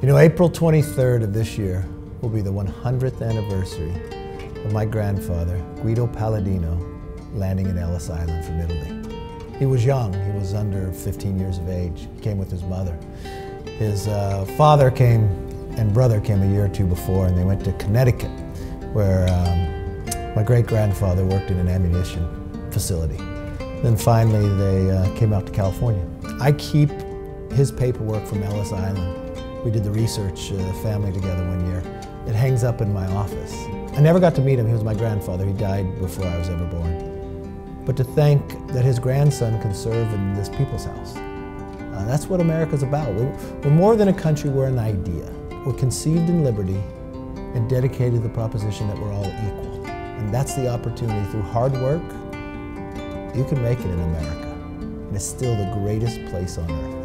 You know, April 23rd of this year will be the 100th anniversary of my grandfather, Guido Palladino, landing in Ellis Island from Italy. He was young, he was under 15 years of age. He came with his mother. His uh, father came and brother came a year or two before, and they went to Connecticut, where um, my great grandfather worked in an ammunition facility. Then finally, they uh, came out to California. I keep his paperwork from Ellis Island we did the research uh, family together one year. It hangs up in my office. I never got to meet him. He was my grandfather. He died before I was ever born. But to think that his grandson can serve in this people's house. Uh, that's what America's about. We're, we're more than a country, we're an idea. We're conceived in liberty and dedicated to the proposition that we're all equal. And that's the opportunity through hard work, you can make it in America. And it's still the greatest place on earth.